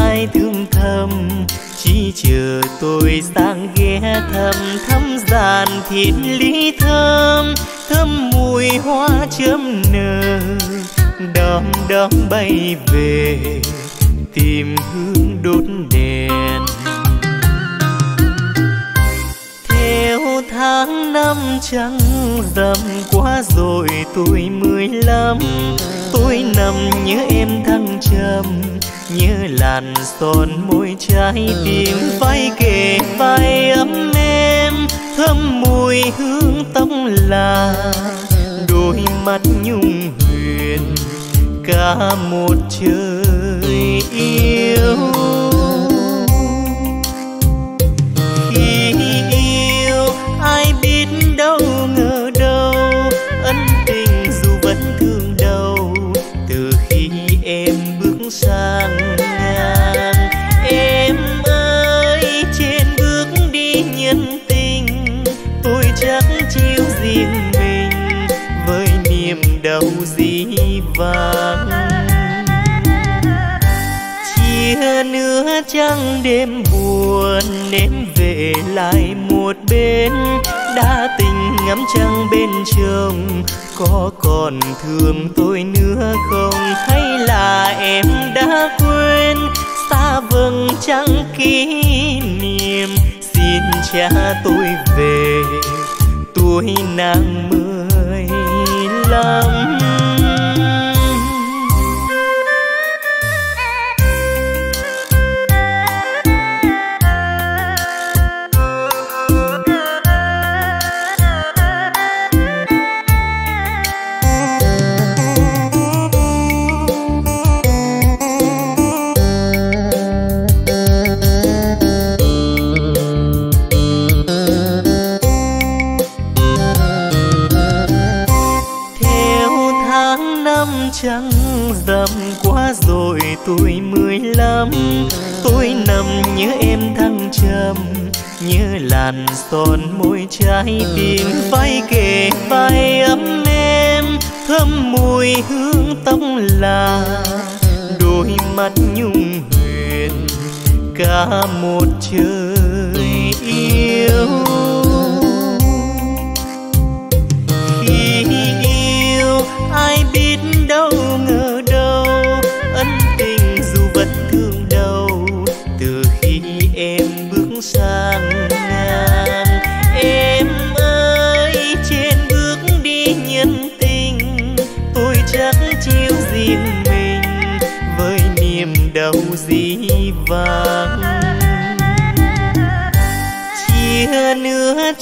ai thương thầm. Chỉ chờ tôi sang ghé thăm thăm giàn thịt lý thơm thơm mùi hoa chớm nở. Đom đóm bay về, tìm hương đốt đèn. Theo tháng năm trăng rằm qua rồi tuổi mười lăm, tôi nằm nhớ em thăng trầm như làn son môi trái tim vai kề vai ấm em thơm mùi hương tóc là đôi mắt nhung huyền, cả một trời yêu. Vàng. Chia nửa trăng đêm buồn em về lại một bên. Đã tình ngắm trăng bên chồng, có còn thương tôi nữa không? Hay là em đã quên? Xa vầng trăng kỷ niệm, xin cha tôi về. Tuổi nàng mười lăm. Son môi trái tim vai kề vai ấm em thơm mùi hương tóc là đôi mắt nhung huyền, cả một trời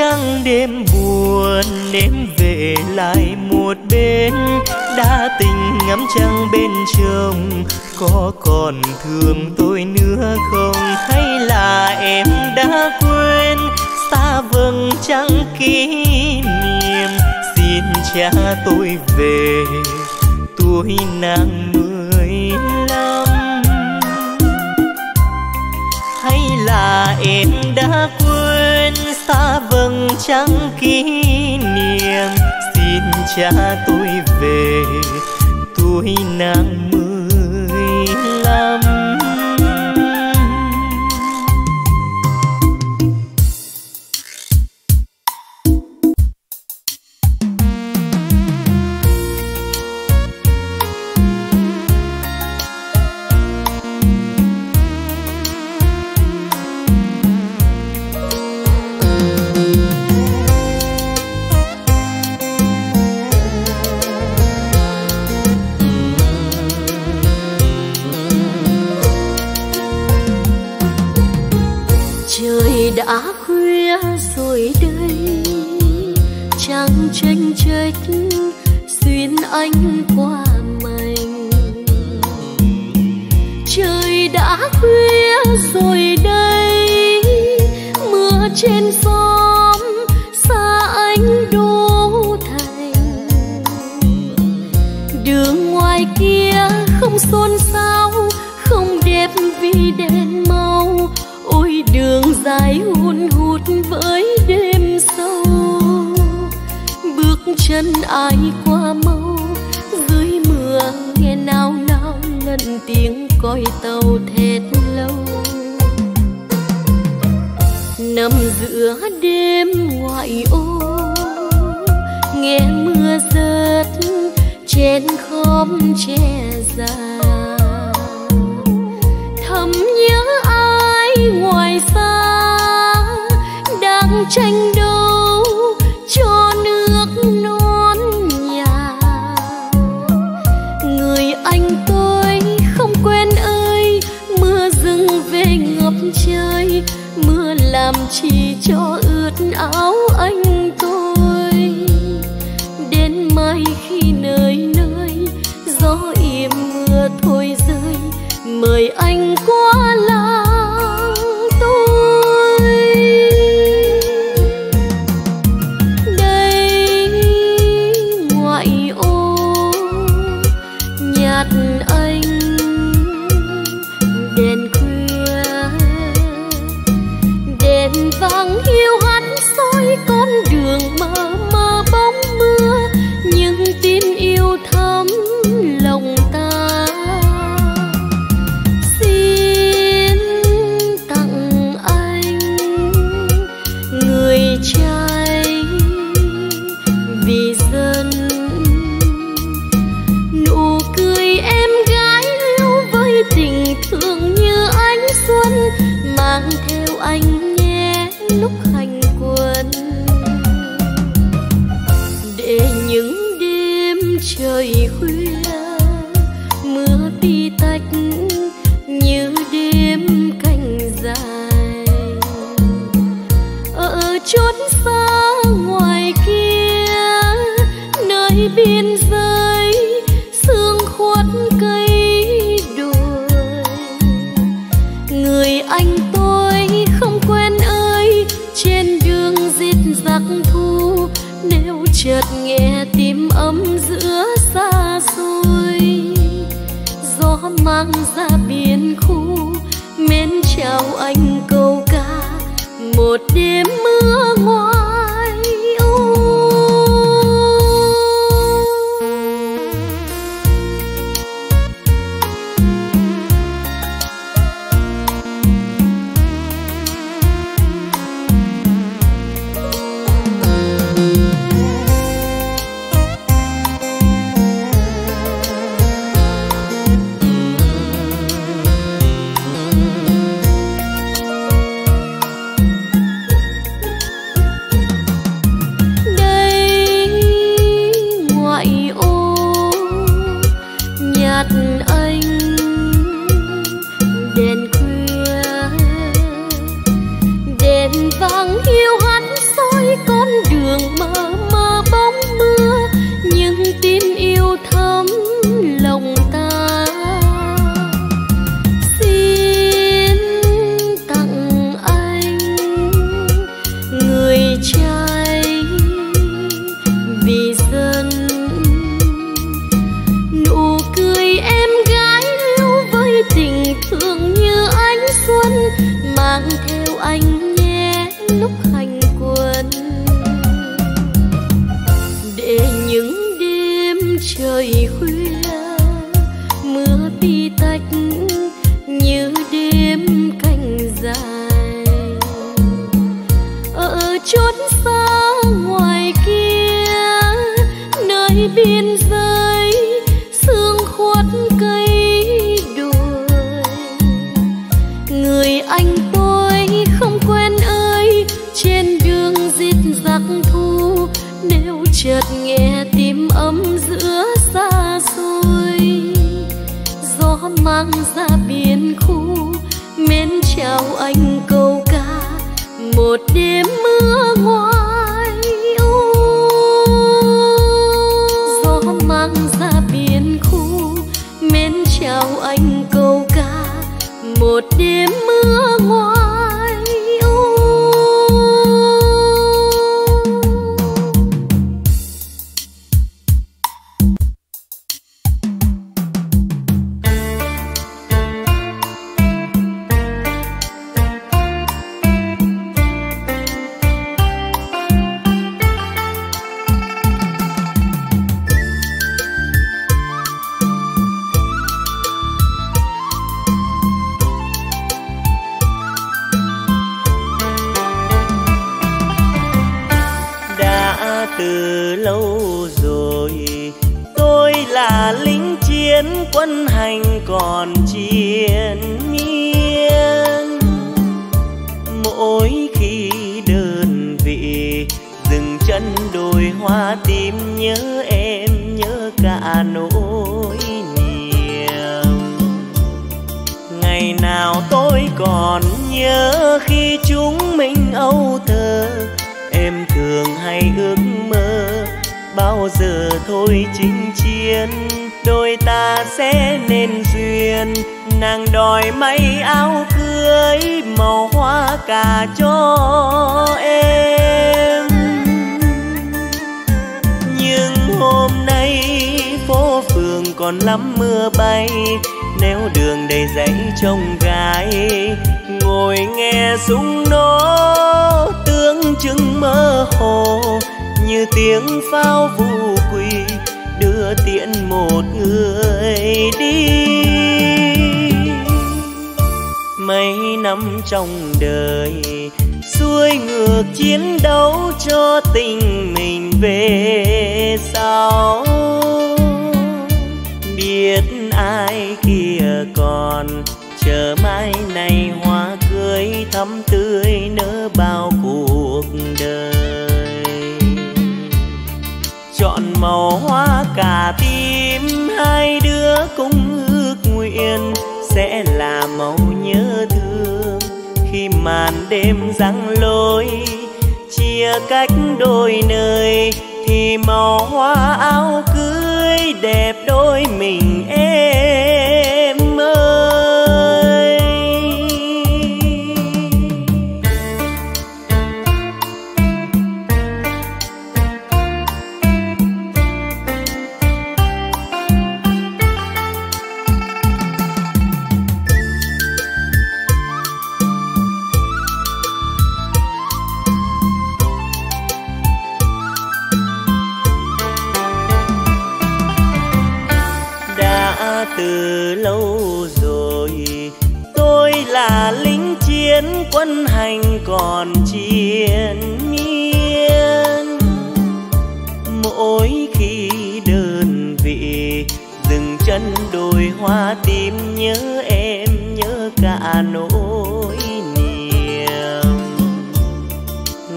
chăng đêm buồn em về lại một bên. Đã tình ngắm trăng bên chồng, có còn thương tôi nữa không? Hay là em đã quên? Xa vầng trăng kỷ niệm, xin cha tôi về. Tuổi nàng mười lăm. Hay là em đã ta xa vầng trăng kỷ niệm. Xin cha tôi về tôi nàng trên xóm xa anh đô thành. Đường ngoài kia không xôn xao, không đẹp vì đèn màu. Ôi, đường dài hun hút với đêm sâu. Bước chân ai qua mau, dưới mưa nghe nao nao lần tiếng coi tàu thét lâu nằm giữa đêm ngoại ô nghe mưa rớt trên khóm che già. Thầm nhớ joy. chợt nghe tim ấm giữa xa xôi. Gió mang ra biển khu, mến chào anh câu ca. Một đêm mưa ngoài chợt nghe tim ấm giữa xa xôi. Gió mang ra biển khu, mến chào anh câu ca. Một đêm mưa ngoan đồi hoa tim nhớ em, nhớ cả nỗi niềm. Ngày nào tôi còn nhớ khi chúng mình âu thơ, em thường hay ước mơ bao giờ thôi chinh chiến. Đôi ta sẽ nên duyên, nàng đòi may áo cưới, màu hoa cả cho em. Còn lắm mưa bay nếu đường đầy dãy trông gái. Ngồi nghe súng nổ, tướng chứng mơ hồ, như tiếng pháo vũ quỳ đưa tiễn một người đi. Mấy năm trong đời, xuôi ngược chiến đấu cho tình mình về sau biết ai kia còn. Chờ mai này hoa cưới thắm tươi nỡ bao cuộc đời. Chọn màu hoa cả tim, hai đứa cùng ước nguyện sẽ là màu nhớ thương. Khi màn đêm giăng lối, chia cách đôi nơi, thì màu hoa áo đẹp đôi mình em. Quân hành còn chiến miên. Mỗi khi đơn vị dừng chân đồi hoa tim nhớ em, nhớ cả nỗi niềm.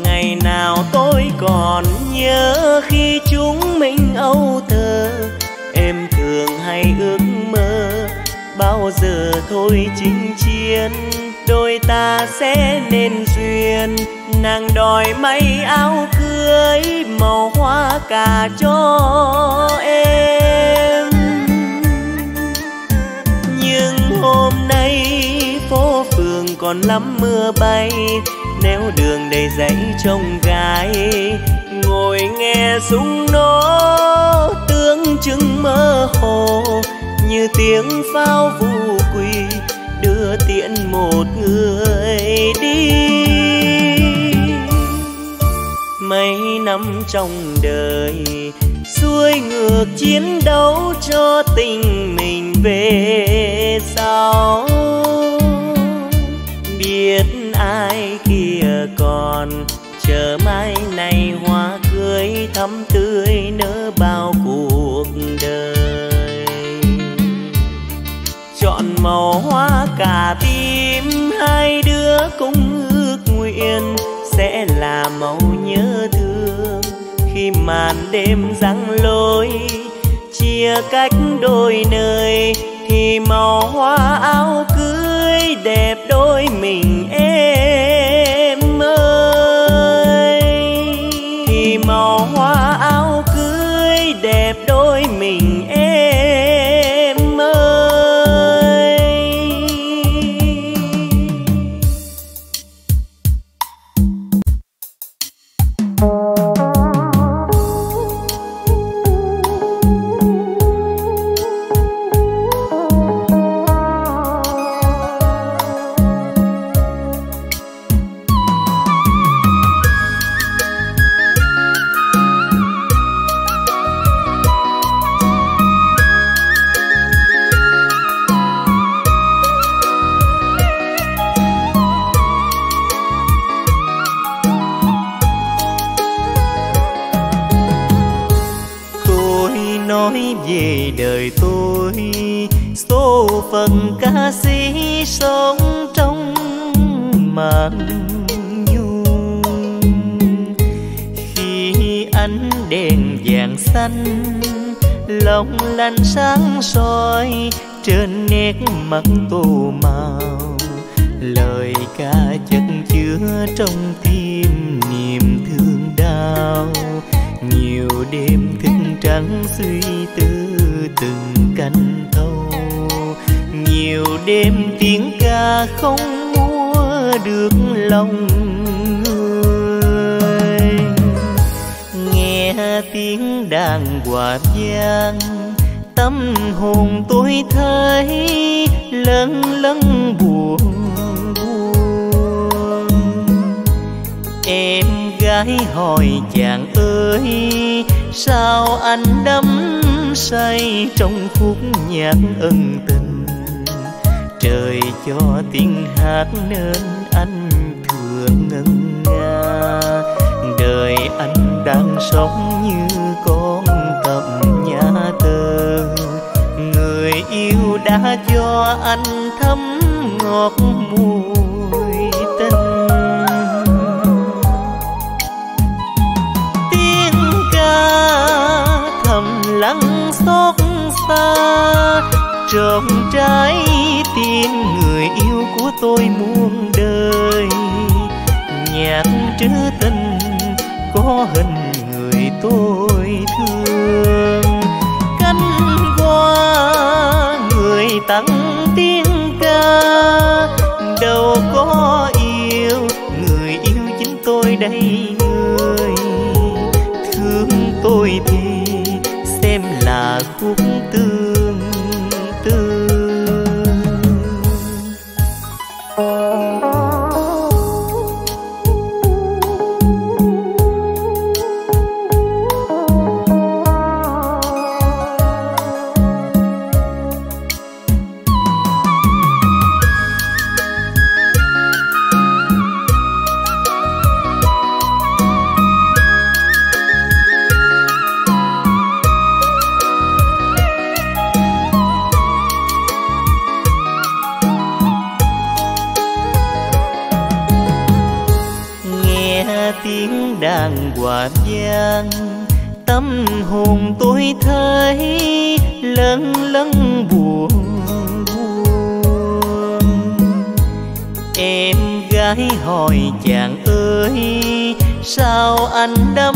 Ngày nào tôi còn nhớ khi chúng mình âu thơ. Em thường hay ước mơ bao giờ thôi chinh chiến đôi ta sẽ nên duyên. Nàng đòi may áo cưới, màu hoa cà cho em. Nhưng hôm nay phố phường còn lắm mưa bay nếu đường đầy dãy trông gái. Ngồi nghe súng nổ, tướng chứng mơ hồ, như tiếng pháo vũ quỳ đưa tiễn một người đi. Mấy năm trong đời, xuôi ngược chiến đấu cho tình mình về sau. Biết ai kia còn chờ mai này hoa cưới thắm tươi nỡ bao cuộc màu hoa cả tim. Hai đứa cùng ước nguyện sẽ là màu nhớ thương. Khi màn đêm răng lối, chia cách đôi nơi, thì màu hoa áo cưới đẹp vàng lòng lanh sáng soi trên nét mặt tô màu. Lời ca chất chứa trong tim niềm thương đau. Nhiều đêm thức trắng suy tư từng canh thâu. Nhiều đêm tiếng ca không mua được lòng tiếng đàn hòa tâm hồn tôi thấy lâng lâng buồn buồn. Em gái hỏi chàng ơi, sao anh đắm say trong khúc nhạc ân tình? Trời cho tiếng hát nên anh thường ngân nga đời anh đang sống như con tầm nhà tơ người yêu đã cho anh thấm ngọt mùi tình. Tiếng ca thầm lắng xót xa trong trái tim người yêu của tôi muôn đời. Nhạc trữ tình có hình người tôi thương. Cánh hoa người tặng tiếng ca. Đâu có yêu người yêu chính tôi đây người. Thương tôi thì xem là khúc tâm hồn tôi thấy lâng lâng buồn buồn. Em gái hỏi chàng ơi, sao anh đắm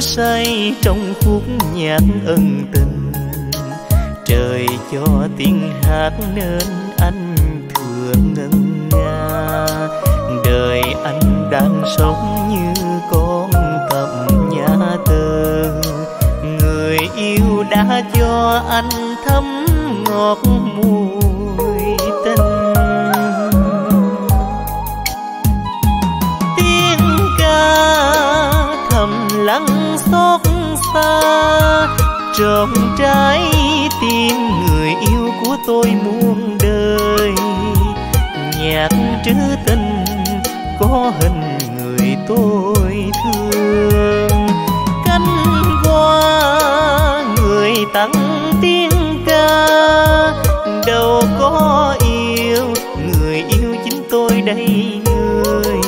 say trong khúc nhạc ân tình? Trời cho tiếng hát nên anh thường ngân nga. Đời anh đang sống như con đã cho anh thấm ngọt mùi tình. Tiếng ca thầm lắng xót xa trộm trái tim người yêu của tôi muôn đời. Nhạc trữ tình có hình người tôi thương. Cánh hoa tặng tiếng ca. Đâu có yêu, người yêu chính tôi đây, người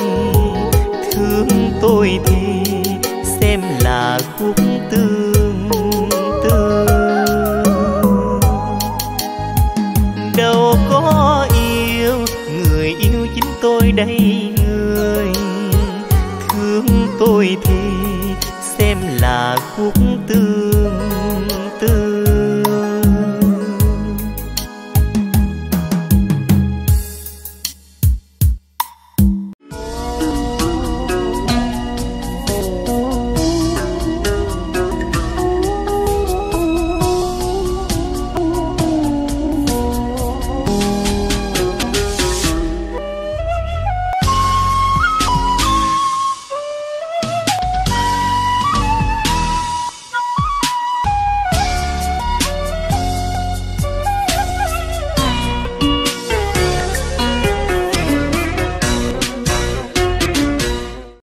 thương tôi thì xem là khúc tương tư. Đâu có yêu, người yêu chính tôi đây, người thương tôi thì xem là khúc